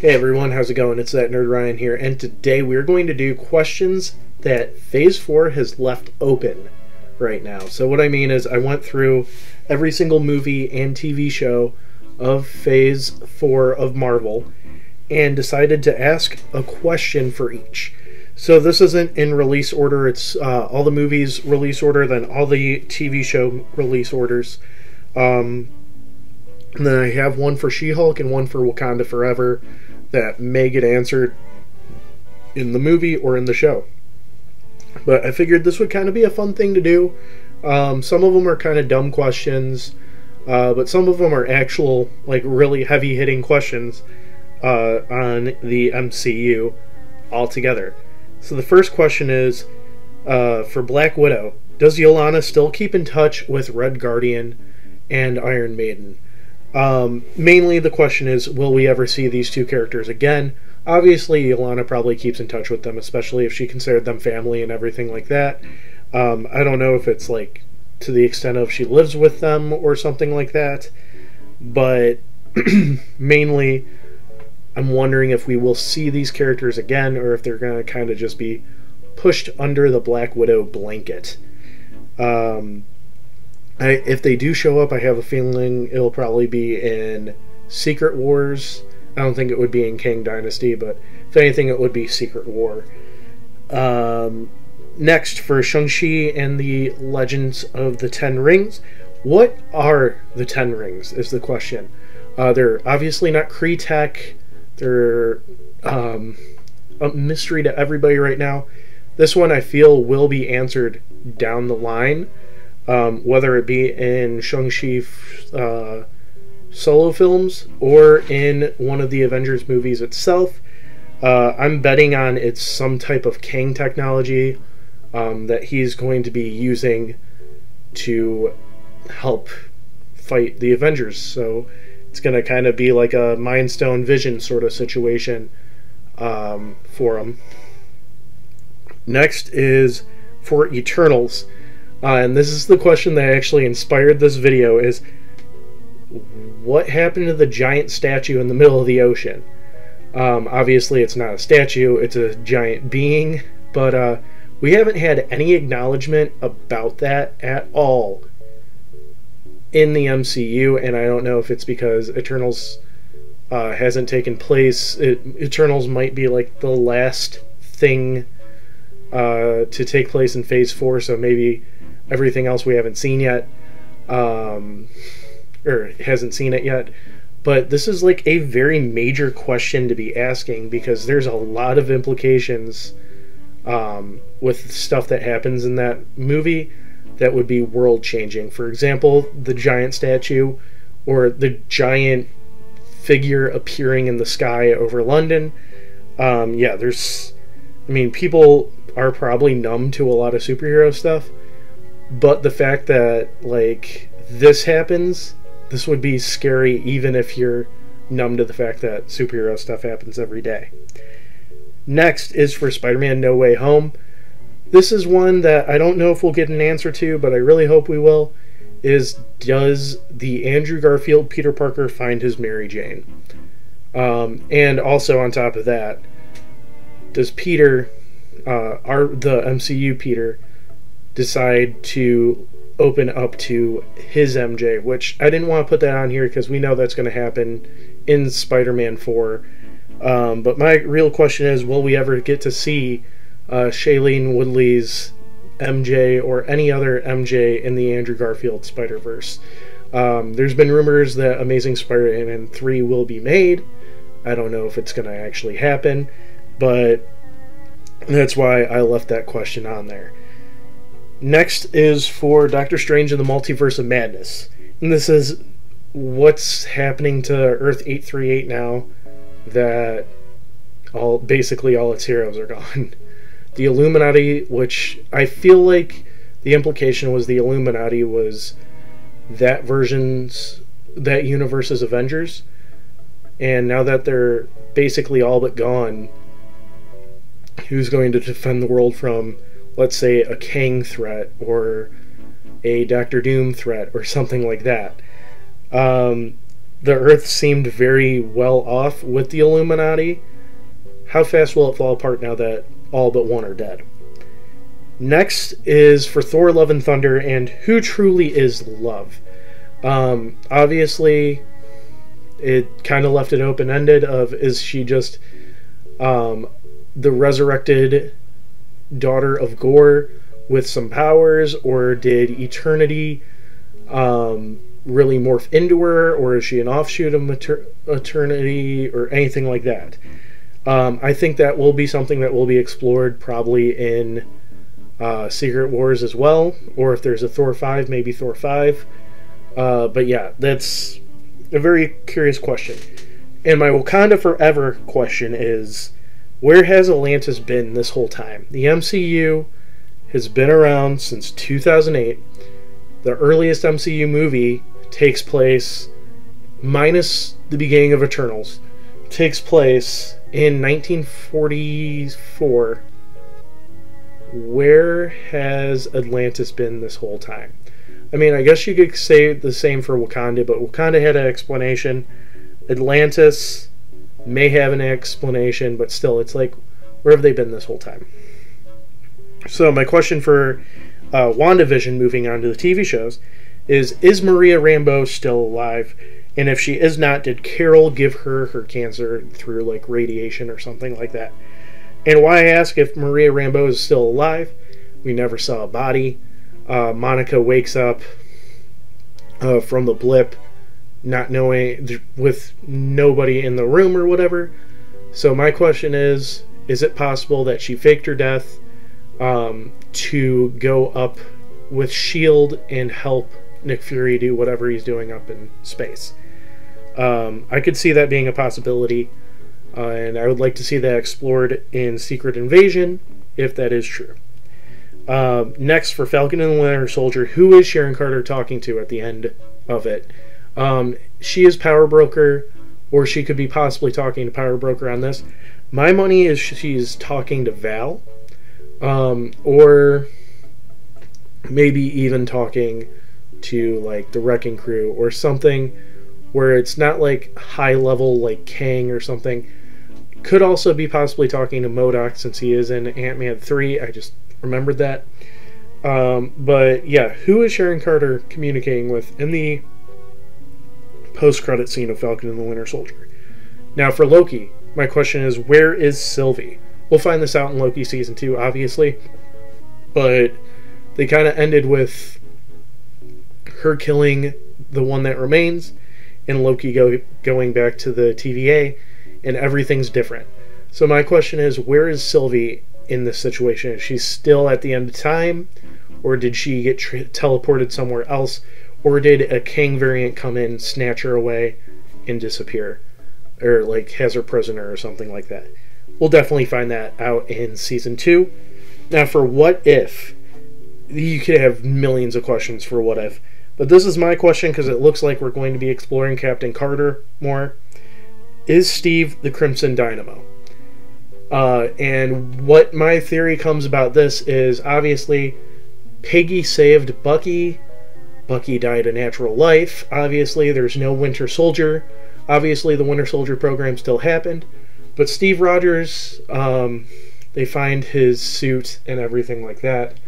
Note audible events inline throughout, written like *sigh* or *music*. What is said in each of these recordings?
Hey everyone, how's it going? It's that nerd Ryan here, and today we're going to do questions that Phase 4 has left open right now. So, what I mean is, I went through every single movie and TV show of Phase 4 of Marvel and decided to ask a question for each. So, this isn't in release order, it's uh, all the movies release order, then all the TV show release orders. Um, and then I have one for She Hulk and one for Wakanda Forever that may get answered in the movie or in the show. But I figured this would kind of be a fun thing to do. Um, some of them are kind of dumb questions, uh, but some of them are actual, like, really heavy hitting questions uh, on the MCU altogether. So the first question is uh, for Black Widow Does Yelena still keep in touch with Red Guardian and Iron Maiden? Um, mainly, the question is, will we ever see these two characters again? Obviously, Yelena probably keeps in touch with them, especially if she considered them family and everything like that. Um, I don't know if it's like to the extent of she lives with them or something like that, but *clears throat* mainly, I'm wondering if we will see these characters again or if they're going to kind of just be pushed under the Black Widow blanket. Um, I, if they do show up, I have a feeling it'll probably be in Secret Wars. I don't think it would be in Kang Dynasty, but if anything, it would be Secret War. Um, next, for Shang-Chi and the Legends of the Ten Rings, what are the Ten Rings? Is the question. Uh, they're obviously not Kree tech. They're um, a mystery to everybody right now. This one I feel will be answered down the line um, whether it be in Shang-Chi uh, solo films or in one of the Avengers movies itself. Uh, I'm betting on it's some type of Kang technology um, that he's going to be using to help fight the Avengers. So it's going to kind of be like a Mind Stone Vision sort of situation um, for him. Next is for Eternals. Uh, and this is the question that actually inspired this video is what happened to the giant statue in the middle of the ocean? Um, obviously, it's not a statue, it's a giant being, but uh, we haven't had any acknowledgement about that at all in the MCU, and I don't know if it's because Eternals uh, hasn't taken place. It, Eternals might be like the last thing uh, to take place in Phase 4, so maybe everything else we haven't seen yet, um, or hasn't seen it yet. But this is like a very major question to be asking because there's a lot of implications um, with stuff that happens in that movie that would be world changing. For example, the giant statue or the giant figure appearing in the sky over London. Um, yeah, there's. I mean, people are probably numb to a lot of superhero stuff, but the fact that like this happens, this would be scary even if you're numb to the fact that superhero stuff happens every day. Next is for Spider-Man No Way Home. This is one that I don't know if we'll get an answer to, but I really hope we will. Is does the Andrew Garfield Peter Parker find his Mary Jane? Um, and also on top of that, does Peter, uh, our the MCU Peter, decide to open up to his MJ, which I didn't want to put that on here because we know that's going to happen in Spider Man 4. Um, but my real question is will we ever get to see uh, Shailene Woodley's MJ or any other MJ in the Andrew Garfield Spider Verse? Um, there's been rumors that Amazing Spider Man 3 will be made. I don't know if it's going to actually happen, but that's why I left that question on there. Next is for Doctor Strange and the Multiverse of Madness. And this is what's happening to Earth 838 now that all basically all its heroes are gone. *laughs* The Illuminati, which I feel like the implication was the Illuminati was that version's that universe's Avengers. And now that they're basically all but gone, who's going to defend the world from let's say, a Kang threat or a Doctor Doom threat or something like that. Um, the Earth seemed very well off with the Illuminati. How fast will it fall apart now that all but one are dead? Next is for Thor Love and Thunder and who truly is love. Um, obviously, it kind of left it open ended of is she just um, the resurrected daughter of Gorr with some powers, or did Eternity um, really morph into her, or is she an offshoot of mater- Eternity, or anything like that? Um, I think that will be something that will be explored probably in uh, Secret Wars as well, or if there's a Thor 5, maybe Thor 5. Uh, but yeah, that's a very curious question. And my Wakanda Forever question is where has Atlantis been this whole time? The MCU has been around since 2008. The earliest MCU movie takes place, minus the beginning of Eternals, takes place in 1944 where has Atlantis been this whole time? I mean, I guess you could say the same for Wakanda, but Wakanda had an explanation. Atlantis may have an explanation, but still, it's like, where have they been this whole time? So, my question for uh, WandaVision, moving on to the TV shows, is Is Maria Rambeau still alive? And if she is not, did Carol give her her cancer through like radiation or something like that? And why I ask if Maria Rambeau is still alive, we never saw a body. Uh, Monica wakes up uh, from the blip, not knowing, with nobody in the room or whatever. So, my question is is it possible that she faked her death um, to go up with S.H.I.E.L.D. and help Nick Fury do whatever he's doing up in space? Um, I could see that being a possibility. Uh, and I would like to see that explored in Secret Invasion, if that is true. Uh, next, for Falcon and the Winter Soldier, who is Sharon Carter talking to at the end of it? Um, she is Power Broker, or she could be possibly talking to Power Broker on this. My money is she's talking to Val, um, or maybe even talking to like the Wrecking Crew or something where it's not like high level like Kang or something could also be possibly talking to MODOK since he is in Ant Man 3. I just remembered that. Um, but yeah, who is Sharon Carter communicating with in the post credit scene of Falcon and the Winter Soldier? Now, for Loki, my question is where is Sylvie? We'll find this out in Loki season 2, obviously. But they kind of ended with her killing the one that remains and Loki go, going back to the TVA and everything's different. So my question is, where is Sylvie in this situation? Is she still at the end of time, or did she get teleported somewhere else, or did a Kang variant come in, snatch her away, and disappear, or like has her prisoner or something like that? We'll definitely find that out in season two. Now, for what if, you could have millions of questions for what if, but this is my question because it looks like we're going to be exploring Captain Carter more. Is Steve the Crimson Dynamo? Uh, and what my theory comes about this is obviously Peggy saved Bucky. Bucky died a natural life. Obviously, there's no Winter Soldier. Obviously, the Winter Soldier program still happened. But Steve Rogers, um, they find his suit and everything like that,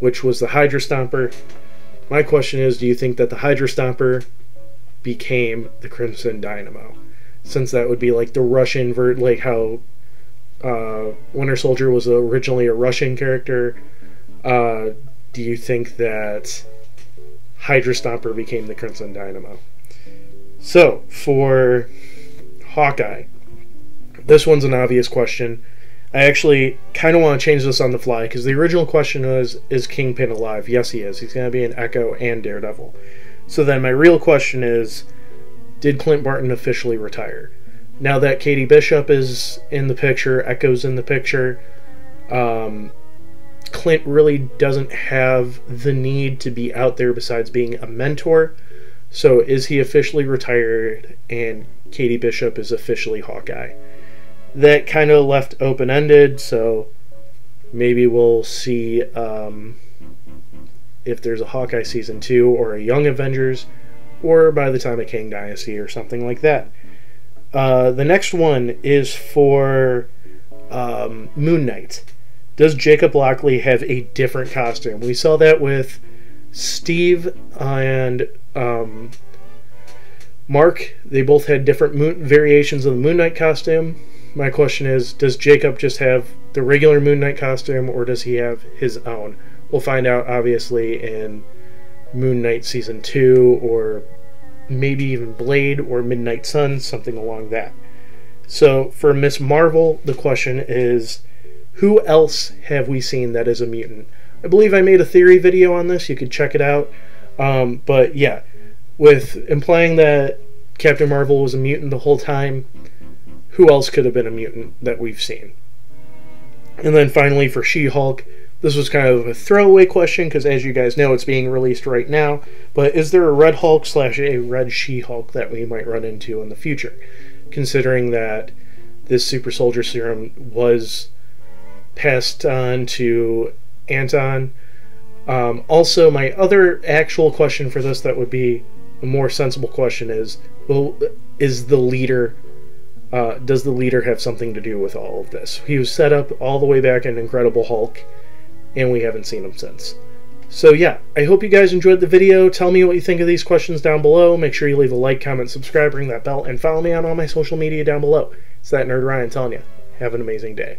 which was the Hydra Stomper. My question is do you think that the Hydra Stomper became the Crimson Dynamo? since that would be like the Russian vert, like how uh, Winter Soldier was originally a Russian character. Uh, do you think that Hydra Stomper became the Crimson Dynamo? So for Hawkeye, this one's an obvious question. I actually kind of want to change this on the fly because the original question was Is Kingpin alive? Yes, he is. He's going to be an Echo and Daredevil. So then my real question is did Clint Barton officially retire? Now that Katie Bishop is in the picture, Echo's in the picture, um, Clint really doesn't have the need to be out there besides being a mentor. So is he officially retired and Katie Bishop is officially Hawkeye? That kind of left open ended, so maybe we'll see um, if there's a Hawkeye season two or a Young Avengers or by the time of Kang Dynasty or something like that. Uh, the next one is for um, Moon Knight. Does Jacob Lockley have a different costume? We saw that with Steve and um, Mark. They both had different moon, variations of the Moon Knight costume. My question is Does Jacob just have the regular Moon Knight costume or does he have his own? We'll find out, obviously, in Moon Knight Season 2 or maybe even Blade or Midnight Sun, something along that. So for Ms. Marvel, the question is who else have we seen that is a mutant? I believe I made a theory video on this. You could check it out. Um, but yeah, with implying that Captain Marvel was a mutant the whole time, who else could have been a mutant that we've seen? And then finally for She Hulk, this was kind of a throwaway question because, as you guys know, it's being released right now. But is there a Red Hulk slash a Red She Hulk that we might run into in the future? Considering that this super soldier serum was passed on to Anton. Um, also, my other actual question for this that would be a more sensible question is: Well, is the leader? Uh, does the leader have something to do with all of this? He was set up all the way back in Incredible Hulk, and we haven't seen him since. So yeah, I hope you guys enjoyed the video. Tell me what you think of these questions down below. Make sure you leave a like, comment, subscribe, ring that bell, and follow me on all my social media down below. It's that nerd Ryan telling you, have an amazing day.